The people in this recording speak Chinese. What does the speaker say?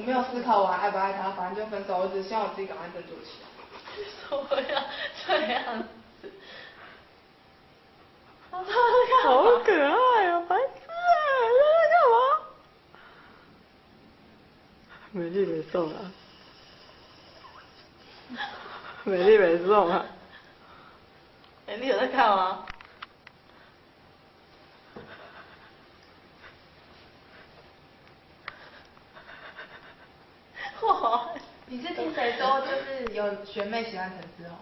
我没有思考完爱不爱他，反正就分手，我只希望我自己赶快振作起来。为什么要这样子？好？可爱啊，白痴哎、欸，他在干嘛？美丽没送啊，美丽没送啊，美丽有在看吗？你是听谁说就是有学妹喜欢陈思宏？